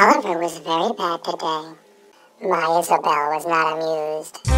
Oliver was very bad today. My Isabel was not amused.